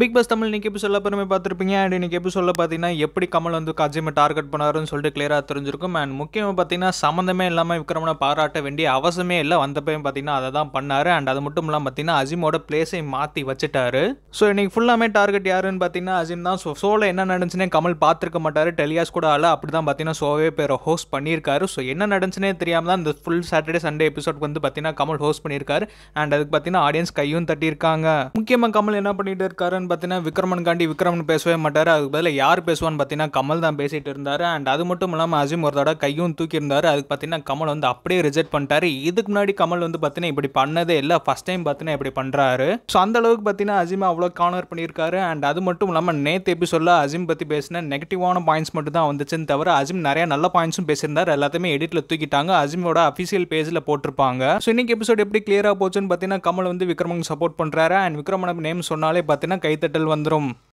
Big pass Tamil நீக்க எப்படி சொல்ல பெருமை பார்த்துருப்பீங்க. அண்ட் எனக்கு எப்படி சொல்ல பார்த்தீங்கன்னா எப்படி கமல் வந்து கஜிமை டார்கெட் பண்ணாருன்னு சொல்லிட்டு கிளியராக தெரிஞ்சிருக்கும். அண்ட் முக்கியமாக பார்த்தீங்கன்னா சம்மந்தமே இல்லாமல் விக்ரமனை பாராட்ட வேண்டிய அவசியமே இல்லை. வந்தப்பையும் பார்த்தீங்கன்னா அதை தான் பண்ணார். அண்ட் அது மட்டும் இல்லாமல் பார்த்தீங்கன்னா அஜிமோட பிளேஸை மாற்றி வச்சுட்டாரு. ஸோ இன்றைக்கி ஃபுல்லாமே டார்கெட் யாருன்னு பார்த்தீங்கன்னா அஜிம் தான். ஸோ ஷோவில் என்ன நடந்துச்சுன்னே கமல் பார்த்துருக்க மாட்டார். டெலியாஸ் கூட ஆள அப்படி தான் பார்த்தீங்கன்னா ஷோவே பேரை ஹோஸ்ட் பண்ணியிருக்காரு. ஸோ என்ன நடந்துச்சுனே தெரியாமல் தான் இந்த ஃபுல் சாட்டர்டே சண்டே எபிசோட் வந்து பார்த்தீங்கன்னா கமல் ஹோஸ்ட் பண்ணியிருக்காரு. அண்ட் அதுக்கு பார்த்தீங்கன்னா ஆடியன்ஸ் கையும் தட்டியிருக்காங்க. முக்கியமாக கமல் என்ன பண்ணிட்டு இருக்காருன்னு பார்த்தீங்கன்னா விக்ரமன் காண்டி விக்ரமன் பேசவே மாட்டார். அதுக்கு பதிலாக யார் பேசுவான்னு பார்த்தீங்கன்னா கமல் தான் பேசிகிட்டு இருந்தார். அண்ட் அது மட்டும் இல்லாமல் அஜிம் ஒரு தடவை கையும் தூக்கியிருந்தார். அதுக்கு பார்த்தீங்கன்னா கமல் வந்து அப்படியே ரிஜெக்ட் பண்ணிட்டாரு. இதுக்கு முன்னாடி கமல் வந்து பார்த்தீங்கன்னா இப்படி பண்ணதே இல்லை. ஃபஸ்ட் டைம் பார்த்தீங்கன்னா இப்படி பண்ணுறாரு ஸோ அந்த அளவுக்கு பார்த்தீங்கன்னா அஜிம் அவ்வளோ கானர் பண்ணியிருக்காரு. அண்ட் அது மட்டும் இல்லாமல் நேற்று எபிசோடில் அஜிம் பற்றி பேசின நெகட்டிவான பாயிண்ட்ஸ் மட்டும் தான் வந்துச்சுன்னு தவிர அஜிம் நிறைய நல்ல பாயிண்ட்ஸும் பேசியிருந்தார். எல்லாத்தையுமே எடிட்டில் தூக்கிட்டாங்க. அஜிமோட அஃபிஷியல் பேஜில் போட்டிருப்பாங்க. ஸோ இன்னைக்கு எபிசோட் எப்படி கிளியராக போச்சுன்னு பார்த்தீங்கன்னா கமல் வந்து விக்ரமனுக்கு சப்போர்ட் பண்ணுறாரு அண்ட் விக்ரமனுக்கு நேம் சொன்னாலே பார்த்தீங்கன்னா கை கைத்தட்டல் வந்துடும்